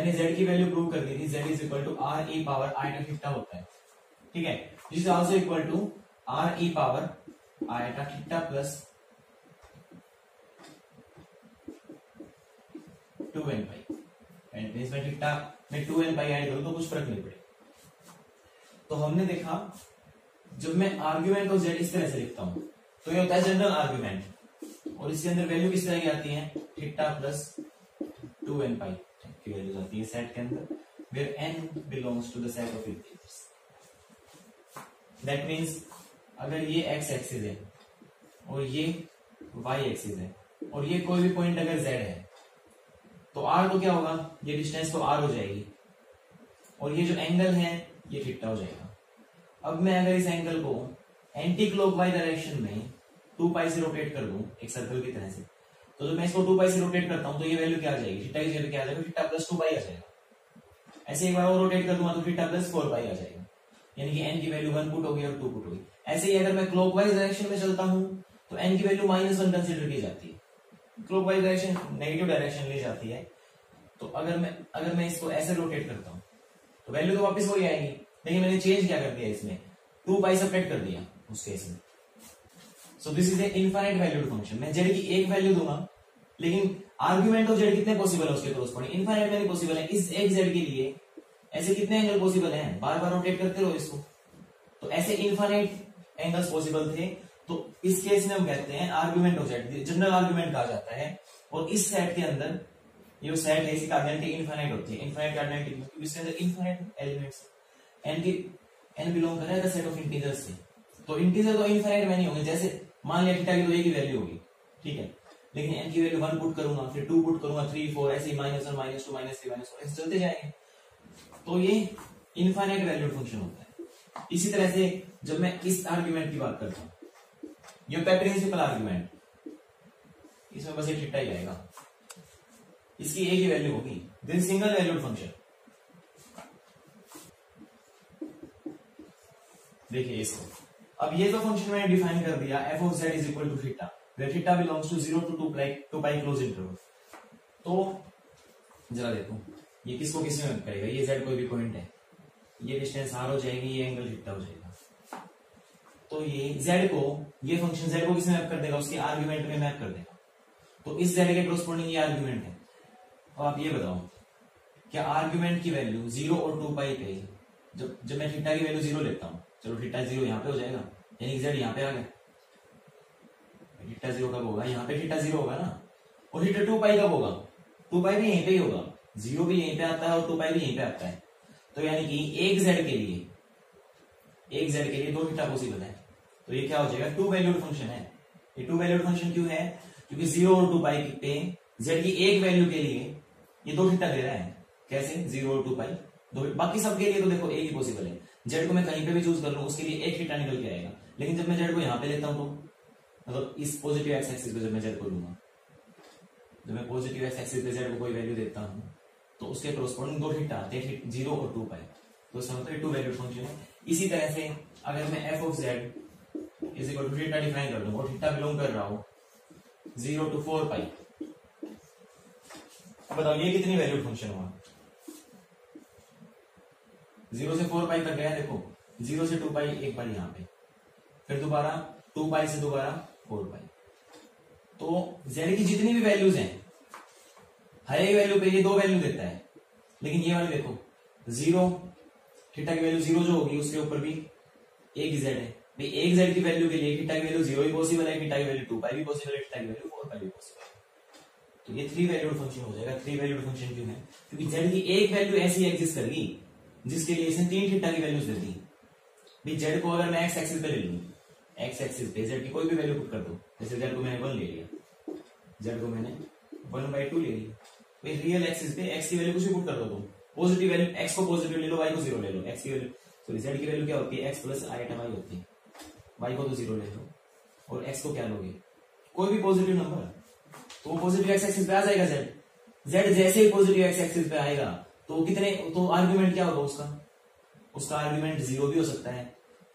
मैंने z की value prove कर दी थी. Z is equal to r e power iota theta होता है. ठीक है? This is also equal to r e power iota theta plus two n pi and इसमें थीटा में टू एन पाई ऐड करूँ तो कुछ फ़र्क नहीं पड़ेगा. तो हमने देखा, जब मैं आर्ग्यूमेंट ऑफ़ z इस तरह से लिखता हूँ तो ये होता है जनरल आर्ग्यूमेंट और इसके अंदर वैल्यू किस तरह की आती है? Theta plus two n pi की वैल्यू आती है सेट के अंदर where n belongs to the set of integers that means अगर ये एक्स एक्सिस है, और ये वाई एक्सिस है, और ये कोई भी पॉइंट अगर जेड है तो आर तो क्या होगा? ये डिस्टेंस तो आर हो जाएगी। और ये जो एंगल है, ये थीटा हो जाएगा। अब मैं अगर इस एंगल को एंटी क्लॉकवाइज डायरेक्शन में टू पाई से रोटेट कर दूँ, एक सर्कल की तरह से तो जब मैं इसको टू पाई से रोटेट करता हूँ तो ये वैल्यू क्या जाएगी? थीटा की जगह क्या जाएगा? थीटा प्लस टू पाई आ जाएगा। ऐसे एक बार और रोटेट कर दूँगा तो थीटा प्लस फोर पाई आ जाएगा। यानी कि एन की वैल्यू वन पुट होगी और टू पुट होगी ऐसे ही अगर मैं क्लॉकवाइज डायरेक्शन में चलता हूँ तो एन की वैल्यू माइनस वन कंसिडर की जाती है। Clockwise direction negative direction ली जाती है। तो अगर मैं अगर मैं इसको ऐसे रोटेट करता हूँ तो वैल्यू तो वापस वही आएगी। लेकिन मैंने चेंज क्या कर दिया इसमें? टू पाई सेपरेट कर दिया उस केस में। So this is a infinite valued function मैं जेड की एक वैल्यू दूँगा, लेकिन आर्ग्यूमेंट ऑफ़ जेड कितने पॉसिबल है उसके कोरस्पॉन्डिंग इनफाइनाइट में पॉसिबल है। इस एक जेड के लिए ऐसे कितने एंगल पॉसिबल हैं? बार बार रोटेट करते रहो इसको। तो ऐसे इनफाइनाइट एंगल्स पॉसिबल थे। तो इस केस में हम कहते हैं argument of z. General argument कहा जाता है। और इस सेट के अंदर, ये सेट है इसकी कार्डियलिटी इनफाइनाइट होती है। इनफाइनाइट कार्डियलिटी क्योंकि इसके अंदर इनफाइनाइट एलिमेंट्स एन की एन बिलोंग कर रहा है सेट ऑफ़ इंटीजर्स से। तो इंटीजर तो इनफाइनाइट में नहीं होंगे। जैसे मान लिया थीटा की तो एक ही वैल्यू होगी, ठीक है? लेकिन एन की वैल्यू वन पुट करूँगा, फिर टू पुट करूँगा थ्री फोर ऐसे minus one minus two minus three minus four ऐसे चलते जाएँगे। तो ये इनफाइनाइट वैल्यूड फ़ंक्शन होता है। इसी तरह से जब मैं इस आर्ग्यूमेंट की बात करता हूँ, ये प्रिंसिपल आर्ग्यूमेंट इसमें बस एक थीटा ही आएगा। इसकी एक ही वैल्यू होगी दिस सिंगल वैल्यूड फ़ंक्शन देखिए इसको। अब ये तो फ़ंक्शन मैंने डिफाइन कर दिया f of z is equal to theta where theta belongs to zero to two pi two pi close interval तो जरा देखो, ये किसको किसमें करेगा? ये जेड कोई भी पॉइंट है। ये डिस्टेंस आर हो जाएगी, ये एंगल थीटा हो जाएगा। तो ये जेड को, ये फ़ंक्शन जेड को किसमें मैप कर देगा? उसके आर्ग्यूमेंट में मैप कर देगा। तो इस जेड के क्रोस्पोंडिंग ये आर्ग्यूमेंट है। अब आप ये बताओ क्या आर्ग्यूमेंट की वैल्यू ज़ीरो और टू पाई पे, जब जब मैं थीटा की वैल्यू ज़ीरो लेता हूँ चलो थीटा ज़ीरो यहाँ पे हो जाएगा। यानी कि जेड यहाँ पे आ गया। थीटा ज़ीरो कब होगा? यहाँ पे थीटा ज़ीरो होगा ना? और थीटा टू पाई कब होगा? टू पाई भी यहीं पे ही होगा। ज़ीरो भी यहीं पे आता है और टू पाई भी यहीं पे आता है। तो यानी कि एक जेड के लिए, एक जेड के लिए दो थीटा पॉसिबल है तो ये क्या हो जाएगा? टू वैल्यूड फ़ंक्शन है। ये टू वैल्यूड फ़ंक्शन क्यों है? क्योंकि ज़ीरो और टू पाई पे जेड की एक वैल्यू के लिए ये दो थीटा दे रहा है। कैसे? ज़ीरो और टू पाई दो बाकी सबके लिए तो देखो एक ही पॉसिबल है। जेड को मैं कहीं पे भी चूज़ कर लू, उसके लिए एक थीटा निकल के आएगा। लेकिन जब मैं जेड को यहाँ पे लेता हूँ तो मतलब इस पॉजिटिव एक्स एक्सिस पे जब मैं जेड को लूँगा, जब मैं पॉजिटिव एक्स एक्सिस पे जेड को कोई वैल्यू देता हूँ तो उसके क्रोस्पोंडिंग दो थीटा आते हैं ज़ीरो और टू पाई तो मतलब टू वैल्यूड फ़ंक्शन है। इसी तरह से अगर मैं f of z is equal to theta define कर दूँ, और थीटा बिलोंग कर रहा हूँ ज़ीरो टू फोर पाई बताओ, ये कितनी वैल्यूड फ़ंक्शन हुआ? ज़ीरो से फोर पाई तक गया देखो। ज़ीरो से टू पाई एक बार यहाँ पे। फिर दोबारा टू पाई से दोबारा फोर पाई। तो जेड की जितनी भी वैल्यूज़ हैं, हर एक वैल्यू पे ये दो वैल्यू देता है। लेकिन ये वाली देखो, ज़ीरो, थीटा की वैल्यू ज़ीरो जो होगी, उसके ऊपर भी एक जेड है। भाई, एक जेड की वैल्यू के लिए थीटा की वैल्यू ज़ीरो भी पॉसिबल है, थीटा की वैल्यू टू पाई भी पॉसिबल है, थीटा की वैल्यू फोर पाई भी पॉसिबल है। तो ये थ्री वैल्यूड फ़ंक्शन हो जाएगा। थ्री वैल्यूड फ़ंक्शन क्यों है? क्योंकि जेड की एक वैल्यू ऐसी एग्जिस्ट करेगी जिसके लिए इसने तीन थीटा की वैल्यूज़ दे दी। भाई जेड को अगर मैं एक्स एक्सिस पे ले लू एक्स एक्सिस पे जेड की कोई भी वैल्यू पुट कर दो, जैसे जेड को मैंने वन ले लिया जेड को मैंने वन बाई टू ले लिया रियल एक्सिस पे एक्स की वैल्यू कुछ भी पुट कर दो तुम। पॉजिटिव वैल्यू एक्स को पॉजिटिव ले लो वाई को ज़ीरो ले लो। एक्स की वैल्यू सॉरी जेड की वैल्यू क्या होती है? एक्स प्लस आई एटा वाई होती है। वाई को तो ज़ीरो ले लो। और एक्स को क्या लोगे? कोई भी पॉजिटिव नंबर तो पॉजिटिव एक्स एक्सिस पे आ जाएगा जेड जेड जैसे ही पॉजिटिव एक्स एक्सिस पे आएगा तो कितने तो आर्ग्यूमेंट क्या होगा उसका? उसका आर्ग्यूमेंट ज़ीरो भी हो सकता है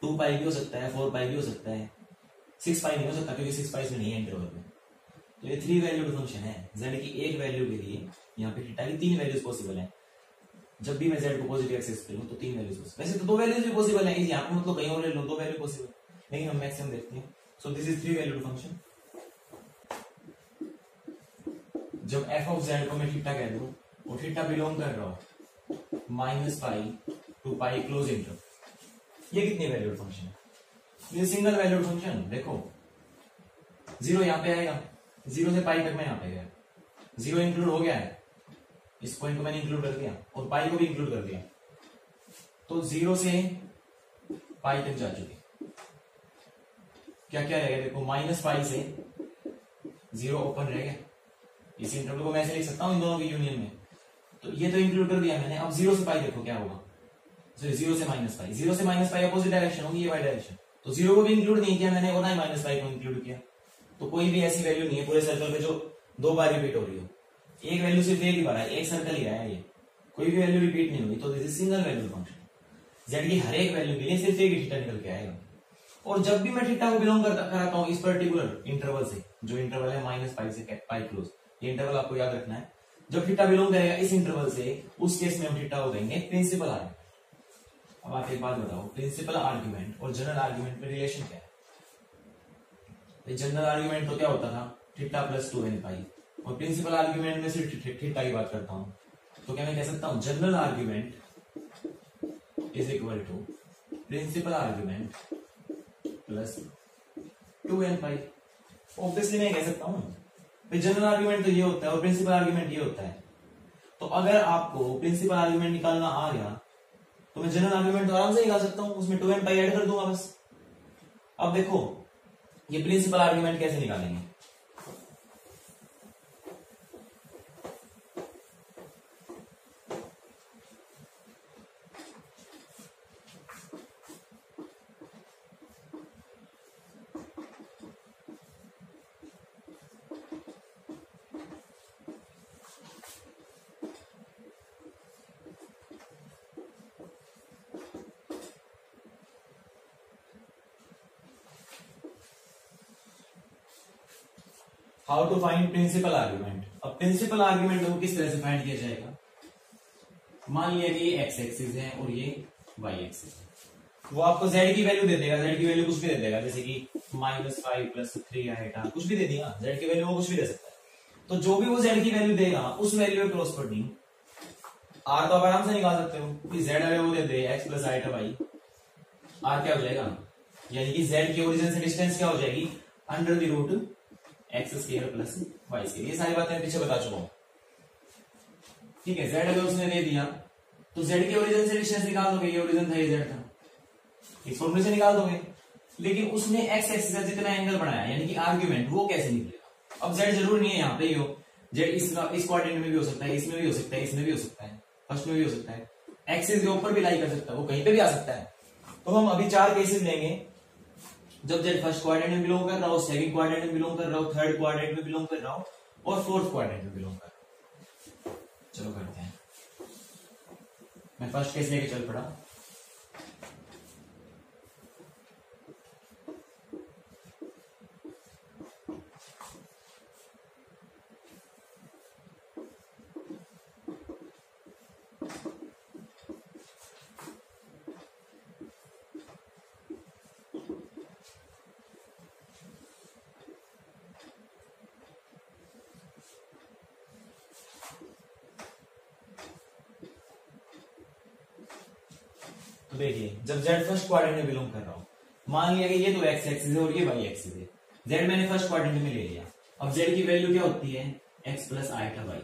टू पाई भी हो सकता है फोर पाई भी हो सकता है सिक्स पाई नहीं हो सकता क्योंकि सिक्स पाई में नहीं है इंटरवल में। तो ये थ्री वैल्यूड फ़ंक्शन है जेड की एक वैल्यू के लिए यहाँ पे थीटा की तीन वैल्यूज़ पॉसिबल है। जब भी मैं जेड को पॉजिटिव एक्सेस करूँ तो तीन वैल्यूज़ पॉसिबल वैसे तो दो वैल्यूज़ भी पॉसिबल है यहाँ पे मतलब कहीं और ले लो, दो वैल्यू पॉसिबल लेकिन हम मैक्सिमम देखते हैं। So this is three valued function जब एफ़ ऑफ़ जेड को मैं थीटा कह दू वो थीटा बिलोंग कर रहा हो minus pi two pi close inter ये कितनी वैल्यूड फ़ंक्शन है? ये सिंगल वैल्यूड फ़ंक्शन देखो। ज़ीरो यहाँ पे आएगा। ज़ीरो से पाई तक मैं यहाँ पे गया। ज़ीरो इंक्लूड हो गया है। इस पॉइंट को मैंने इंक्लूड कर दिया। और पाई को भी इंक्लूड कर दिया। तो ज़ीरो से पाई तक जा चुके। क्या क्या रहेगा देखो माइनस पाई से ज़ीरो ओपन रहेगा इस इंटरवल को मैं ऐसे लिख सकता हूँ इन दोनों की यूनियन में। तो ये तो इंक्लूड कर दिया मैंने। अब ज़ीरो से पाई देखो क्या होगा। ज़ीरो से माइनस पाई ज़ीरो से माइनस पाई अपोजिट डायरेक्शन होगी, ये वाई डायरेक्शन तो ज़ीरो को भी इंक्लूड नहीं किया मैंने और ना ही माइनस पाई को इंक्लूड किया। तो कोई भी ऐसी वैल्यू नहीं है पूरे सर्कल में जो दो बार रिपीट हो रही हो। एक वैल्यू सिर्फ़ एक ही बार है एक सर्कल ही आया ये। कोई भी वैल्यू रिपीट नहीं हुई तो this is single value function z की हर एक वैल्यू के लिए सिर्फ़ एक थीटा निकल के आएगा। और जब भी मैं थीटा को बिलोंग कराता हूँ इस पर्टिकुलर इंटरवल से, जो इंटरवल है माइनस पाई से पाई क्लोज ये इंटरवल आपको याद रखना है। जब थीटा बिलोंग करेगा इस इंटरवल से, उस केस में हम थीटा हो देंगे प्रिंसिपल आर्ग्यूमेंट अब आप एक बात बताओ प्रिंसिपल आर्ग्यूमेंट और जनरल आर्ग्यूमेंट में रिलेशन क्या है? जनरल आर्ग्यूमेंट तो क्या होता था? Theta plus two n pi और प्रिंसिपल आर्ग्यूमेंट में सिर्फ़ थीटा की बात करता हूँ। तो क्या मैं कह सकता हूँ general argument is equal to principal argument plus two n pi obviously मैं कह सकता हूँ जनरल आर्ग्यूमेंट तो ये होता है और प्रिंसिपल आर्ग्यूमेंट ये होता है। तो अगर आपको प्रिंसिपल आर्ग्यूमेंट निकालना आ गया तो मैं जनरल आर्ग्यूमेंट तो आराम से निकाल सकता हूँ, उसमें टू एन पाई एड कर दूँगा बस। अब देखो, ये प्रिंसिपल आर्ग्यूमेंट कैसे निकालेंगे? How to find principal argument अब प्रिंसिपल आर्ग्यूमेंट को किस तरह से फाइंड किया जाएगा? मान लिया कि ये एक्स एक्सिस है और ये वाई एक्सिस है। वो आपको जेड की वैल्यू दे देगा जेड की वैल्यू कुछ भी दे देगा, जैसे कि minus five plus three iota कुछ भी दे दिया जेड की वैल्यू वो कुछ भी दे सकता है। तो जो भी वो जेड की वैल्यू देगा, उस वैल्यू में क्रॉस पड़नी आर तो आप आराम से निकाल सकते हो कि जेड अगर वो दे दे x plus iota y r क्या हो जाएगा? यानी कि जेड की ओरिजिन से डिस्टेंस क्या हो जाएगी? Under the root x square plus y square ये सारी बातें पीछे बता चुका हूँ। ठीक है जेड अगर उसने दे दिया तो जेड के ओरिजिन से डिस्टेंस निकाल दोगे। ये ओरिजिन था, ये जेड था। इस फॉर्मूले से निकाल दोगे। लेकिन उसने एक्स एक्सिस का जितना एंगल बनाया यानी कि आर्ग्यूमेंट वो कैसे निकलेगा? अब जेड ज़रूर नहीं है यहाँ पे ही हो। जेड इस इस क्वाड्रेंट में भी हो सकता है, इसमें भी हो सकता है, इसमें भी हो सकता है। फ़र्स्ट में भी हो सकता है। एक्सिस के ऊपर भी लाई कर सकता है, वो कहीं पे भी आ सकता है। तो हम अभी चार केसेस लेंगे। जब जेड फ़र्स्ट क्वाड्रेंट में बिलोंग कर रहा हो सेकंड क्वाड्रेंट में बिलोंग कर रहा हो थर्ड क्वाड्रेंट में बिलोंग कर रहा हो और फोर्थ क्वाड्रेंट में बिलोंग कर रहा हो। चलो करते हैं। मैं फ़र्स्ट केस लेके चल पड़ा। तो देखिए, जब जेड फ़र्स्ट क्वाड्रेंट में बिलोंग कर रहा हूँ, मान लिया कि ये तो एक्स एक्सिस है और ये वाई एक्सिस है। जेड मैंने फ़र्स्ट क्वाड्रेंट में ले लिया। अब जेड की वैल्यू क्या होती है? एक्स प्लस आइटा वाई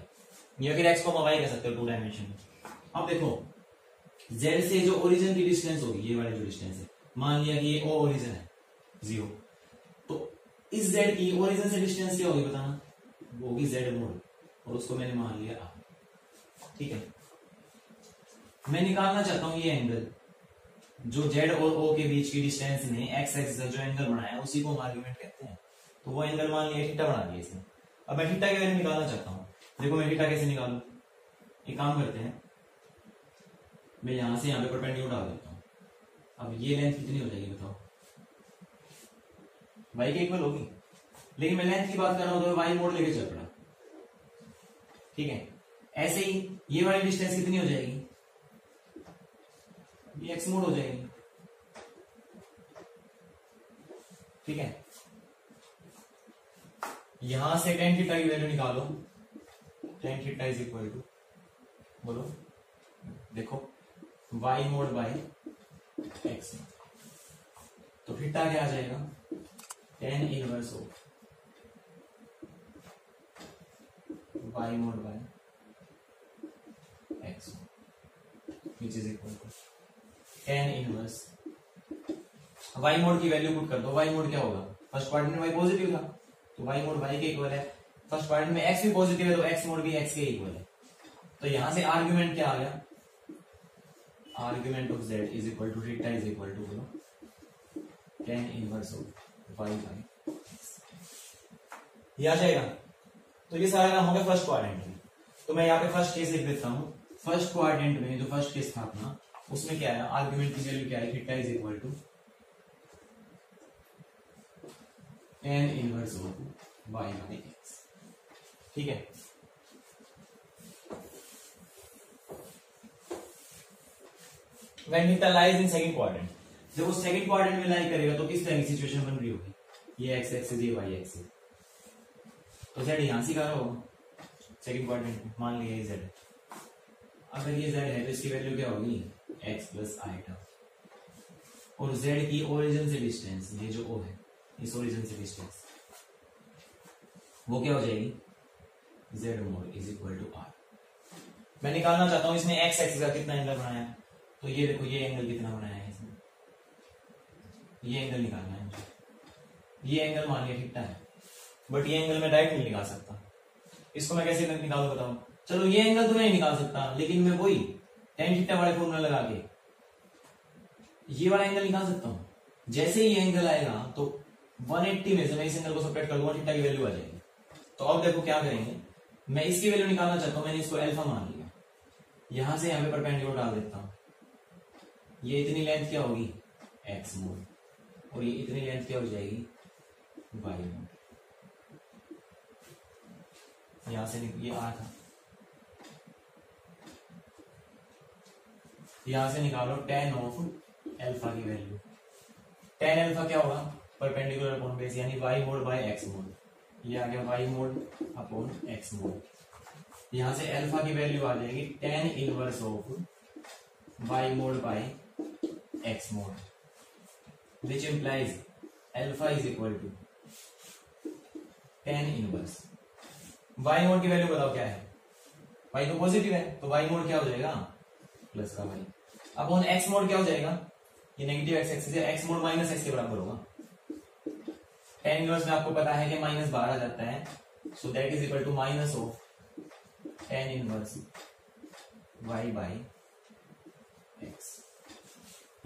या फिर एक्स को वाई कह सकते हो टू डायमेंशन में। अब देखो जेड से जो ओरिजिन की डिस्टेंस होगी, ये वाली जो डिस्टेंस है, मान लिया कि ये ओ ओरिजिन है ज़ीरो तो इस जेड की ओरिजिन से डिस्टेंस क्या होगी बताना? होगी जेड मोड और उसको मैंने मान लिया ठीक है? मैं निकालना चाहता हूँ ये एंगल जो जेड और ओ के बीच की डिस्टेंस ने एक्स एक्स जो एंगल बनाया, उसी को हम आर्ग्यूमेंट कहते हैं। तो वो एंगल मान लिया थीटा बना दिया इसने। अब मैं थीटा की वैल्यू निकालना चाहता हूँ। देखो मैं थीटा कैसे निकालू? एक काम करते हैं। मैं यहाँ से यहाँ पे परपेंडिकुलर डाल देता हूँ। अब ये लेंथ कितनी हो जाएगी बताओ? वाई के इक्वल होगी। लेकिन मैं लेंथ की बात कर रहा हूँ तो वाई मोड लेके चल पड़ा। ठीक है? ऐसे ही ये वाली डिस्टेंस कितनी हो जाएगी? ये एक्स मोड हो जाएगी। ठीक है? यहाँ से टेन थीटा की वैल्यू निकालो। Tan theta is equal to बोलो। देखो वाई मोड बाई एक्स तो थीटा क्या आ जाएगा? टेन इनवर्स हो y mod by x which is equal to tan inverse y mod की वैल्यू पुट कर दो। वाई मोड क्या होगा? फ़र्स्ट क्वाड्रेंट में वाई पॉजिटिव था। तो वाई मोड वाई के इक्वल है। फ़र्स्ट क्वाड्रेंट में एक्स भी पॉजिटिव है तो एक्स मोड भी एक्स के इक्वल है। तो यहाँ से आर्ग्यूमेंट क्या आ गया? Argument of z is equal to theta is equal to बोलो tan inverse of y by ये आ जाएगा तो ये सारा काम हो गया फ़र्स्ट क्वाड्रेंट में। तो मैं यहाँ पे फ़र्स्ट केस लिख देता हूँ। फ़र्स्ट क्वाड्रेंट में जो फ़र्स्ट केस था अपना उसमें क्या है? आर्ग्यूमेंट की वैल्यू क्या है? Theta is equal to tan inverse of y by x ठीक है? When theta lies in second quadrant, जब वो सेकंड क्वाड्रेंट में लाई करेगा तो किस तरह की सिचुएशन बन रही होगी? ये एक्स एक्सिस ये वाई एक्सिस तो जेड यहाँ से होगा सेकंड क्वाड्रेंट मान लिया ये जेड अगर ये जेड है तो इसकी वैल्यू क्या होगी? एक्स प्लस आईटा और जेड की ओरिजिन से डिस्टेंस ये जो ओ है, इस ओरिजिन से डिस्टेंस वो क्या हो जाएगी? Z mod is equal to r मैं निकालना चाहता हूँ इसने एक्स एक्सिस का कितना एंगल बनाया तो ये देखो, ये एंगल कितना बनाया है इसमें ये एंगल निकालना है ये एंगल मान लिया ठीकता है? बट ये एंगल मैं डायरेक्ट नहीं निकाल सकता। इसको मैं कैसे निकालू बताऊँ चलो, ये एंगल तो मैं नहीं निकाल सकता, लेकिन मैं वही टेन थीटा वाले फॉर्मूला लगा के? ये वाला एंगल निकाल सकता हूँ। जैसे ही एंगल आएगा तो 180 में से मैं इस एंगल को सपरेट कर दूँगा, थीटा की वैल्यू आ जाएगी। तो अब देखो क्या करेंगे। मैं इसकी वैल्यू निकालना चाहता हूँ, मैंने इसको एल्फा मान लिया। यहाँ से यहाँ पे परपेंडिकुलर डाल देता हूँ। ये इतनी लेंथ क्या होगी? X mod. और ये इतनी लेंथ क्या हो जाएगी? Y mod. यहाँ से ये आ था यहाँ से निकालो टेन ऑफ़ एल्फा की वैल्यू टेन एल्फा क्या होगा? परपेंडिकुलर अपॉन बेस यानी y mod by x mod ये आ गया y mod upon x mod यहाँ से एल्फा की वैल्यू आ जाएगी tan inverse of y mod by x mode. Which implies alpha is equal to tan inverse. Y mode की वैल्यू बताओ क्या है? वाई तो पॉजिटिव है तो वाई मोड क्या हो जाएगा? प्लस का y अपॉन x मोड क्या हो जाएगा? ये नेगेटिव x एक्सिस है, x मोड माइनस x के बराबर होगा। Tan इनवर्स में आपको पता है कि माइनस बाहर आ जाता है so that is equal to minus of tan inverse y by x.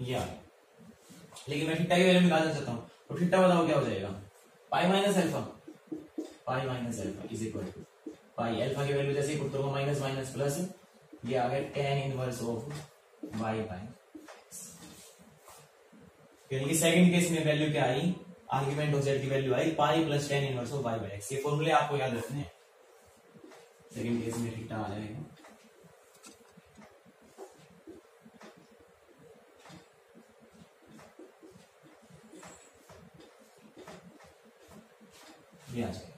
ये लेकिन मैं थीटा की वैल्यू निकालना चाहता हूँ तो थीटा बताओ क्या हो जाएगा? Pi minus alpha pi minus alpha is equal to pi alpha की वैल्यू जैसे ही माइनस माइनस प्लस ये आ गया tan inverse of y by यानी कि सेकंड केस में वैल्यू क्या आई? आर्ग्यूमेंट ऑफ़ जेड की value I pi plus tan inverse of y by x ये फॉर्मूले आपको याद रखने हैं। सेकंड केस में थीटा आ जाएगा। आ जाएगा।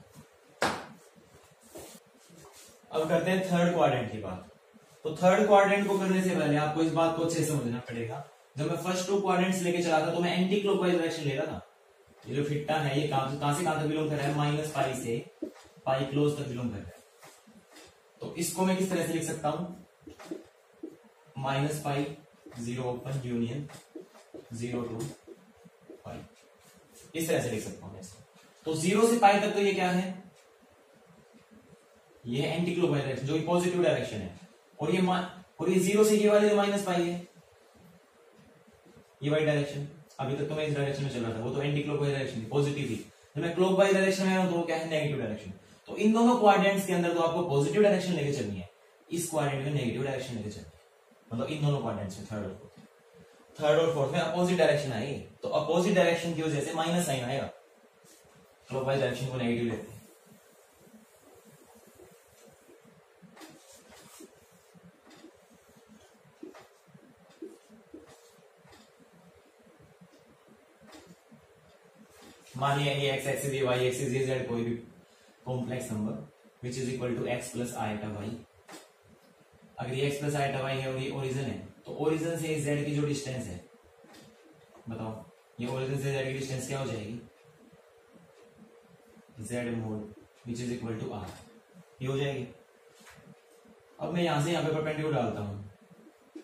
अब करते हैं थर्ड क्वाड्रेंट की बात। तो थर्ड क्वाड्रेंट को करने से पहले आपको इस बात को अच्छे से समझना पड़ेगा। जब मैं फ़र्स्ट टू क्वाड्रेंट्स लेके चला था तो मैं एंटी क्लॉकवाइज डायरेक्शन ले रहा था। ये जो फिट्टा है, ये कहाँ से, कहाँ तक बिलोंग कर रहा है? माइनस पाई से पाई क्लोज तक बिलोंग कर रहा है। तो इसको मैं किस तरह से लिख सकता हूँ? Minus pi zero open union zero to pi इस तरह से लिख सकता हूँ मैं इसको। तो ज़ीरो से पाई तक तो ये क्या है? ये एंटी क्लोकवाइज डायरेक्शन जो पॉजिटिव डायरेक्शन है। और ये और ये ज़ीरो से ये वाले जो माइनस पाई है, ये वाई डायरेक्शन अभी तक तो मैं इस डायरेक्शन में चल रहा था, वो तो एंटी क्लॉकवाइज डायरेक्शन थी पॉजिटिव थी जब मैं क्लॉकवाइज डायरेक्शन में हूँ तो वो क्या है? नेगेटिव डायरेक्शन तो इन दोनों क्वाड्रेंट्स के अंदर तो आपको पॉजिटिव डायरेक्शन लेके चलनी है। इस क्वाड्रेंट में नेगेटिव डायरेक्शन लेके चलनी है। मतलब इन दोनों क्वाड्रेंट्स में थर्ड और फोर्थ थर्ड और फोर्थ में अपोजिट डायरेक्शन आएगी तो अपोजिट डायरेक्शन की वजह से माइनस साइन आएगा। क्लॉकवाइज डायरेक्शन को नेगेटिव लेते हैं। मान लिया ये एक्स एक्सिस ये वाई एक्सिस ये जेड कोई भी complex number which is equal to x plus iota y अगर ये एक्स प्लस आईटा वाई है और ये ओरिजिन है तो ओरिजिन से जेड की जो डिस्टेंस है, बताओ, ये ओरिजिन से जेड की डिस्टेंस क्या हो जाएगी? Z mod which is equal to r ये हो जाएगी। अब मैं यहाँ से यहाँ पे परपेंडिकुलर डालता हूँ।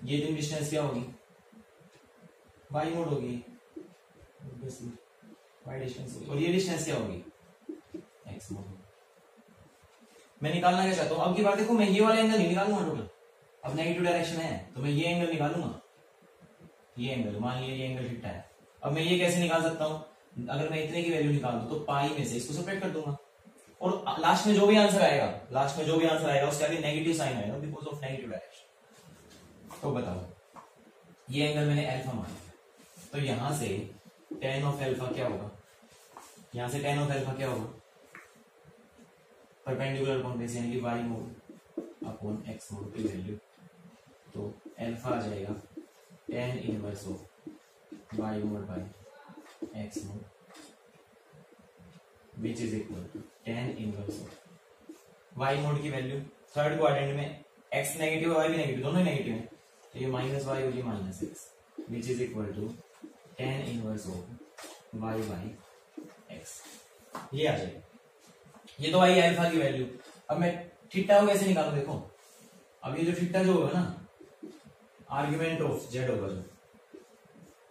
ये दिन डिस्टेंस क्या होगी? वाई मोड होगी। वाई डिस्टेंस और ये डिस्टेंस क्या होगी? एक्स मैं निकालना क्या चाहता हूँ? अब की बात देखो, मैं ये वाला एंगल नहीं निकालूँगा टोटल अब नेगेटिव डायरेक्शन है तो मैं ये एंगल निकालूँगा। ये एंगल मान लिया ये एंगल थीटा है। अब मैं ये कैसे निकाल सकता हूँ? अगर मैं इतने की वैल्यू निकाल दू तो पाई में से इसको सेपरेट कर दूँगा। और लास्ट में जो भी आंसर आएगा लास्ट में जो भी आंसर आएगा, उसके आगे नेगेटिव साइन आएगा बिकॉज़ ऑफ़ नेगेटिव डायरेक्शन तो बताओ, ये एंगल मैंने एल्फा माना तो यहाँ से टेन ऑफ़ एल्फा क्या होगा? यहाँ से टेन ऑफ़ एल्फा क्या होगा? परपेंडिकुलर कॉन्टेक्स यानी कि y mod upon x mod की वैल्यू तो एल्फा आ जाएगा tan inverse of y mod by x mod which is equal to tan inverse of y mod की वैल्यू थर्ड क्वाड्रेंट में एक्स नेगेटिव वाई भी नेगेटिव दोनों negative है। तो ये माइनस वाई और ये minus x which is equal to tan inverse of y by x ये आ जाएगा। ये तो आई अल्फ़ा की वैल्यू अब मैं थीटा को कैसे निकालू, देखो। अब ये जो थीटा जो होगा ना आर्ग्यूमेंट ऑफ़ जेड होगा जो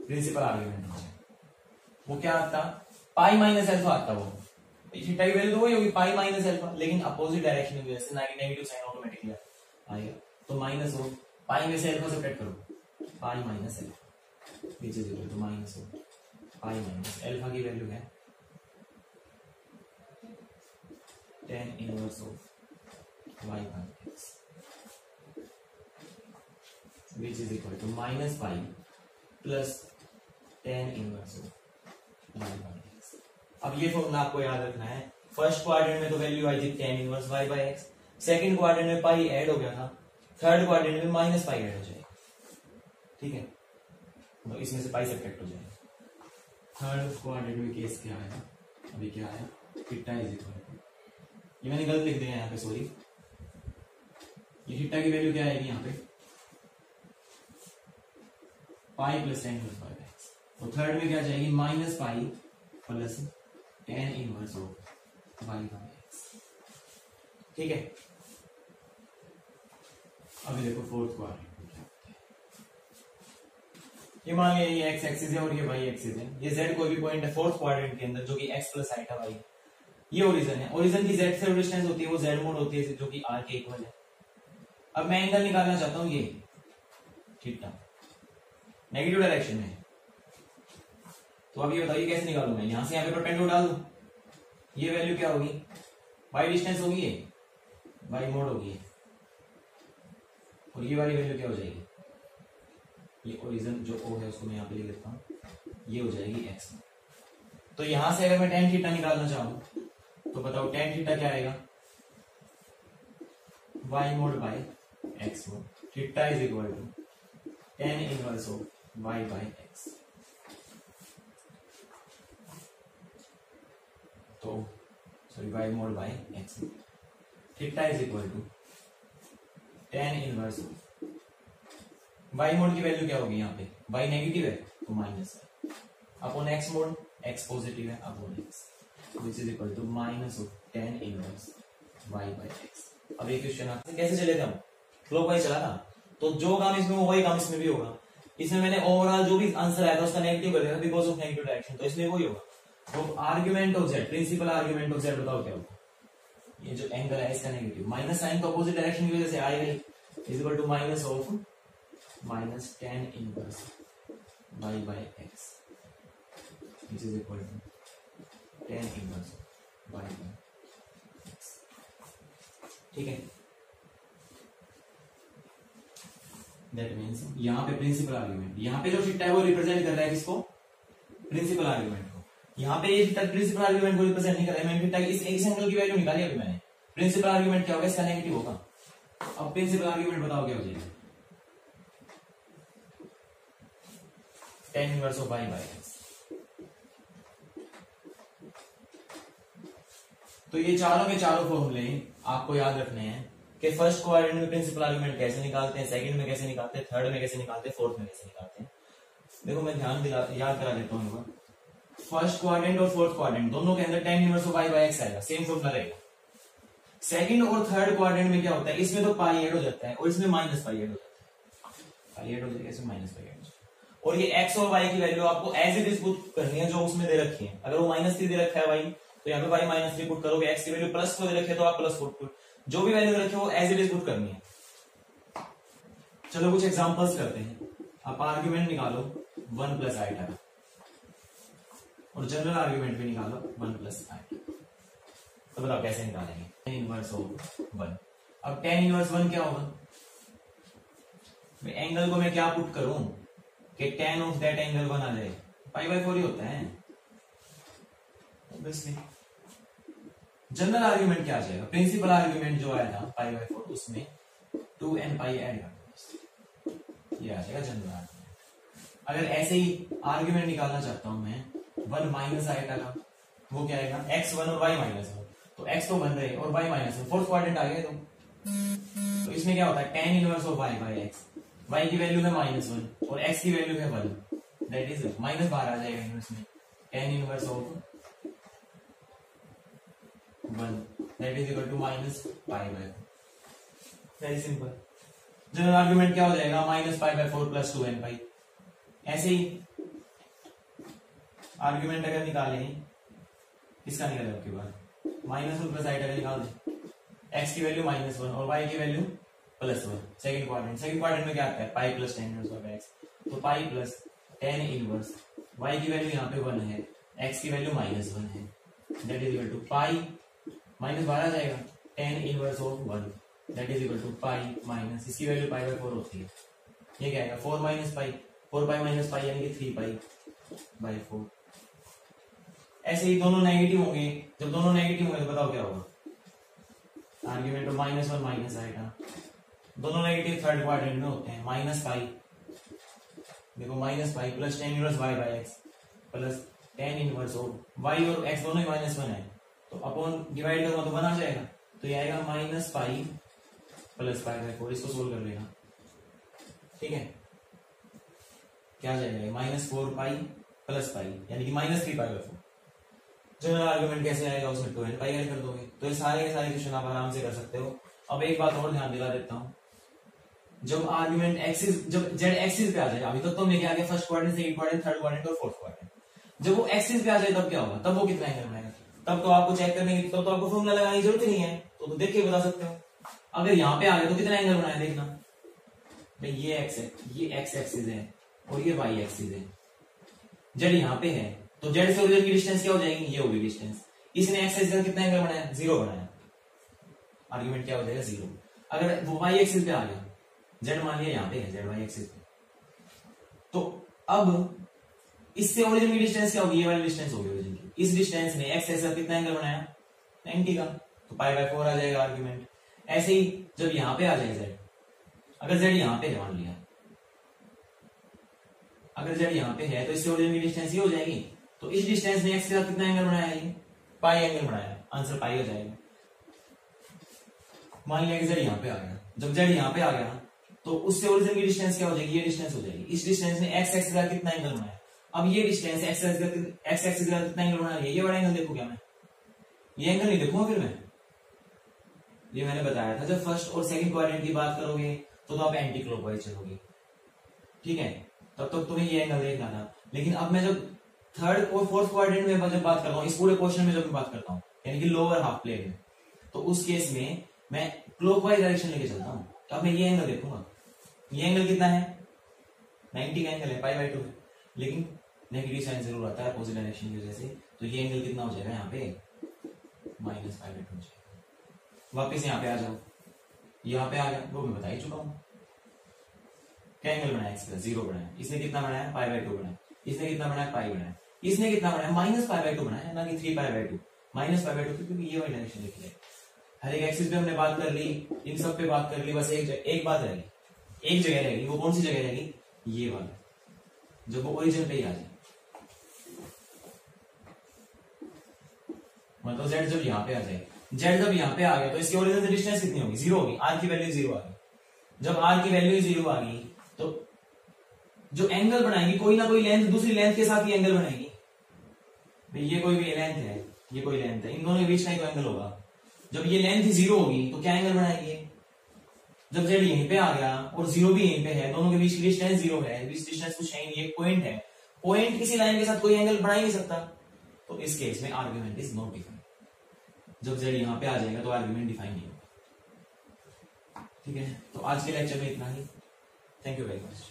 प्रिंसिपल आर्ग्यूमेंट ऑफ़ वो क्या आता? पाई माइनस एल्फा आता वो। थीटा की वैल्यू तो वही होगी पाई माइनस एल्फा लेकिन अपोजिट डायरेक्शन में वजह से नेगेटिव साइन ऑटोमेटिकली आएगा। तो माइनस हो पाई में से एल्फा सब्ट्रैक्ट करो। Pi minus alpha which is equal to minus हो पाई माइनस एल्फा की वैल्यू है। tan inverse of y by x, which is equal to minus pi plus tan inverse of y by x अब ये formula आपको याद रखना है। First quadrant में तो वैल्यू आई थी tan inverse y by x second quadrant में पाई ऐड हो गया था थर्ड क्वाड्रेंट में माइनस पाई ऐड हो जाएगा। ठीक है? तो इसमें से पाई सब्ट्रैक्ट हो जाएगा। थर्ड क्वाड्रेंट में केस क्या आया अभी क्या आया थीटा इज़ इक्वल ये मैंने गलत लिख दिया यहाँ पे सॉरी ये थीटा की वैल्यू क्या आएगी यहाँ पे? Pi plus tan plus five x तो थर्ड में क्या जाएगी? Minus pi plus tan inverse of y by x ठीक है? अभी देखो फोर्थ क्वाड्रेंट ये मान लिया ये एक्स एक्सिस है और ये वाई एक्सिस है। ये जेड कोई भी पॉइंट है फोर्थ क्वाड्रेंट के अंदर, जो कि एक्स प्लस आइटा वाई ये ओरिजन है। ओरिजन की जेड से डिस्टेंस होती है, वो जेड मोड होती है, जो कि आर के इक्वल है। अब मैं एंगल निकालना चाहता हूँ, ये। थीटा नेगेटिव डायरेक्शन में तो अब ये बताइए, कैसे निकालू मैं? यहाँ से यहाँ पे परपेंडिकुलर डाल दू। ये वैल्यू क्या होगी? वाई डिस्टेंस होगी ये? वाई मोड होगी और ये वाली वैल्यू क्या हो जाएगी? ये ओरिजन जो ओ है, उसको मैं यहाँ पे लिख देता हूँ। ये हो जाएगी एक्स तो यहाँ से अगर मैं टेन थीटा निकालना चाहूँ तो बताओ टेन थीटा क्या आएगा? Y mod by x mod theta is equal to tan inverse of y by x तो sorry y mod by x theta is equal to tan inverse of y mod की value क्या होगी यहाँ पे? Y negative है तो minus है। Upon x mod x positive है upon x which is equal to minus of tan inverse y by x अब ये क्वेश्चन आपसे कैसे चले थे हम फ्लो वाइज चला था तो जो काम इसमें वही काम इसमें भी होगा। इसमें मैंने ओवरऑल जो भी आंसर आया था, उसका नेगेटिव कर दिया बिकॉज़ ऑफ़ नेगेटिव डायरेक्शन तो इसमें वही होगा। तो argument of z principal argument of z बताओ क्या होगा? ये जो एंगल है, इसका नेगेटिव माइनस साइन तो अपोजिट डायरेक्शन की वजह से आएगा ही। Is equal to minus of minus tan inverse y by x which is equal to tan inverse by ठीक है? दैट मीन्स यहाँ पे प्रिंसिपल आर्ग्यूमेंट यहाँ पे जो थीटा है वो रिप्रेजेंट कर रहा है किसको? प्रिंसिपल आर्ग्यूमेंट को। यहाँ पे ये प्रिंसिपल आर्ग्यूमेंट को रिप्रेजेंट नहीं कर रहा है। मैंने इस इस एंगल की वैल्यू निकाली अभी मैंने। प्रिंसिपल आर्ग्यूमेंट क्या होगा? इसका नेगेटिव होगा। अब प्रिंसिपल आर्ग्यूमेंट बताओ क्या हो जाएगा? Tan inverse of by by तो ये चारों के चारों फॉर्मूले आपको याद रखने हैं कि फ़र्स्ट क्वाड्रेंट में प्रिंसिपल आर्गुमेंट कैसे निकालते हैं सेकंड में कैसे निकालते हैं थर्ड में कैसे निकालते हैं फोर्थ में कैसे निकालते हैं। देखो, मैं ध्यान दिला, याद करा देता हूँ फ़र्स्ट क्वाड्रेंट और फोर्थ क्वाड्रेंट दोनों के अंदर tan inverse of by by x आएगा सेम फॉर्मूला रहेगा। सेकंड और थर्ड क्वाड्रेंट में क्या होता है, इसमें तो पाई एड हो जाता है और इसमें माइनस पाई एड हो जाता है। पाई एड हो जाएगा, इसमें माइनस पाई एड और ये एक्स और वाई की वैल्यू आपको एज इट इज़ पुट करनी है जो उसमें दे रखी है। अगर वो माइनस थ्री दे रखा है वाई तो यहाँ पे वाई माइनस थ्री पुट करोगे। एक्स की वैल्यू प्लस फोर दे रखे तो आप प्लस फोर पुट जो भी वैल्यू रखे, वो एज इट इज़ पुट करनी है। चलो कुछ एग्जाम्पल्स करते हैं। आप आर्ग्यूमेंट निकालो वन प्लस आई टाइम और जनरल आर्ग्यूमेंट भी निकालो वन प्लस आई तो बताओ कैसे निकालेंगे? टेन इनवर्स वन अब टेन इनवर्स वन क्या होगा? एंगल को मैं क्या पुट करूँ? कि tan of that angle one आ जाए पाई बाई फोर ही होता है। जनरल आर्ग्यूमेंट क्या आ जाएगा? प्रिंसिपल आर्ग्यूमेंट जो आया था पाई बाई फोर उसमें टू एन पाई एड कर जाएगा जनरल आर्ग्यूमेंट अगर ऐसे ही आर्ग्यूमेंट निकालना चाहता हूँ मैं वन माइनस आएगा का वो क्या आएगा? एक्स वन और वाई माइनस वन तो एक्स तो बन रहे और y minus one fourth quadrant आ गए तो। तो इसमें क्या होता है? Tan inverse of y by x y की वैल्यू है माइनस वन और एक्स की वैल्यू है वन दैट इज़ माइनस बाहर आ जाएगा इनवर्स में. Tan inverse of one that is equal to minus pi by very simple general argument क्या हो जाएगा? Minus pi by four plus two n pi ऐसे ही आर्ग्यूमेंट अगर निकाले, इसका निकाले आपके बाद माइनस वन प्लस आई अगर निकाल दे. एक्स की वैल्यू माइनस वन और वाई की value plus one second quadrant second quadrant में क्या आता है pi plus tan inverse of x तो pi plus tan inverse y की वैल्यू यहाँ पे वन है. एक्स की वैल्यू माइनस वन है. That is equal to pi minus बारह जाएगा. Tan inverse of one that is equal to pi minus इसकी वैल्यू पाई बाई फोर होती है. ये क्या आएगा? Four minus pi four pi minus pi यानी कि थ्री पाई बाई फोर ऐसे ही दोनों नेगेटिव होंगे. जब दोनों नेगेटिव होंगे तो बताओ क्या होगा? आर्ग्यूमेंट माइनस वन माइनस आएगा. दोनों नेगेटिव थर्ड क्वाड्रेंट में होते हैं। माइनस पाई देखो minus pi plus tan inverse y by x plus tan inverse हो वाई और एक्स दोनों ही माइनस वन है। तो अपॉन डिवाइड करूँगा तो बन आ जाएगा। तो ये आएगा minus pi plus pi by four इसको सोल्व कर लेना। ठीक है? क्या जाएगा minus four pi plus pi यानी कि minus three pi by four general argument कैसे आएगा उसमें टू एन पाई ऐड कर दोगे? तो ये सारे के सारे क्वेश्चन आप आराम से कर सकते हो। अब एक बात और ध्यान दिला देता हूँ। जब आर्ग्यूमेंट एक्सिस जब जेड एक्सिस पे आ जाए अभी तक तो तुम लेके आ first quadrant second quadrant third quadrant और फोर्थ क्वाड्रेंट जब वो एक्सिस पे आ जाए तब क्या होगा? तब वो कितना एंगल बनाएगा तब तो आपको चेक करने की तब तो आपको फॉर्मूला लगाने की ज़रूरत नहीं है। तो, तो देख के बता सकते हो। अगर यहाँ पे आ गए तो कितना एंगल बनाया? देखना। भाई ये एक्स ये एक्स एक्सिस है और ये वाई एक्सिस है। जेड यहाँ पे है तो जेड से ओरिजिन की डिस्टेंस क्या हो जाएगी? ये होगी डिस्टेंस इसने एक्स एक्सिस कितना एंगल बनाया? ज़ीरो बनाया। आर्ग्यूमेंट क्या हो जाएगा? ज़ीरो अगर वो वाई एक्सिस पे आ गया जेड मान लिया यहाँ पे है जेड वाई एक्सिस पे। तो अब इससे ओरिजिन की डिस्टेंस क्या होगी? ये वाली डिस्टेंस होगी ओरिजिन की। इस डिस्टेंस ने एक्स एक्सिस कितना एंगल बनाया? 90 का। तो पाई बाय फोर आ जाएगा आर्ग्यूमेंट ऐसे ही जब यहाँ पे आ जाए जेड अगर जेड यहाँ पे है, मान लिया। अगर जेड यहाँ पे है तो इससे ओरिजिन की डिस्टेंस ये हो जाएगी। तो इस डिस्टेंस ने एक्स के साथ कितना एंगल बनाया है पाई एंगल बनाया आंसर पाई हो जाएगा। मान लिया कि जेड यहाँ पे आ गया। जब जेड यहाँ पे आ गया तो उससे ओरिजिन की डिस्टेंस क्या हो जाएगी? ये डिस्टेंस हो जाएगी। इस डिस्टेंस में एक्स एक्स का कितना एंगल बनाया अब ये distance x x x x का कितना एंगल बना ये बड़ा एंगल देखो क्या मैं? ये एंगल नहीं देखूँगा फिर मैं? ये मैंने बताया था जब फ़र्स्ट और सेकंड क्वाड्रेंट की बात करोगे तो, तो आप एंटी क्लॉकवाइज चलोगे। ठीक है? तब तक तुम्हें ये एंगल देखना था। लेकिन अब मैं जब थर्ड और फोर्थ क्वाड्रेंट में जब बात करता हूँ इस पूरे क्वेश्चन में जब मैं बात करता हूँ यानी कि लोअर हाफ़ प्लेन में तो उस केस में मैं क्लॉकवाइज डायरेक्शन लेके चलता हूँ। तो अब मैं ये एंगल देखूँगा। ये एंगल कितना है? 90 का एंगल है पाई बाई टू है। लेकिन नेगेटिव साइन ज़रूर आता है अपोजिट डायरेक्शन की वजह से। तो ये एंगल कितना हो जाएगा यहाँ पे? माइनस पाई बाई टू वापिस यहाँ पे आ जाओ। यहाँ पे आ गया। वो मैं बता ही चुका हूँ। क्या एंगल बनाया इसका? ज़ीरो बनाया। इसने कितना बनाया? पाई बाई टू बनाया। इसने कितना बनाया? पाई बनाया। इसने कितना बनाया? माइनस फाइव बाई टू बनाया ना कि three five by two minus five by two क्योंकि ये वाली डायरेक्शन लिखी है। हर एक एक्सिस पे हमने बात कर ली, इन सब पे बात कर ली, बस एक एक बात रहेगी एक जगह रहेगी, वो कौन सी जगह रहेगी? ये वाला जब वो ओरिजिन पे ही आ जाए। मतलब जेड जब यहाँ पे आ जाए जेड जब यहाँ पे आ गया तो इसकी ओरिजिन से डिस्टेंस कितनी होगी? ज़ीरो होगी। आर की वैल्यू ज़ीरो आ गई। जब आर की वैल्यू ज़ीरो आ गई तो जो एंगल बनाएगी, कोई ना कोई लेंथ दूसरी लेंथ के साथ ही एंगल बनाएगी। भाई, ये कोई भी लेंथ है, ये कोई लेंथ है। इन दोनों के बीच का ही तो एंगल होगा। जब ये लेंथ ज़ीरो होगी तो क्या एंगल बनाएगी? जब जेड यहीं पे आ गया और ज़ीरो भी यहीं पे है, दोनों के बीच डिस्टेंस ज़ीरो है बीच डिस्टेंस कुछ है नहीं पॉइंट है। पॉइंट किसी लाइन के साथ कोई एंगल बना ही नहीं सकता। तो इस केस में आर्ग्यूमेंट इज़ नॉट डिफाइन जब जेड यहाँ पे आ जाएगा तो आर्ग्यूमेंट डिफाइन नहीं होगा। ठीक है? तो आज के लेक्चर में इतना ही। Thank you very much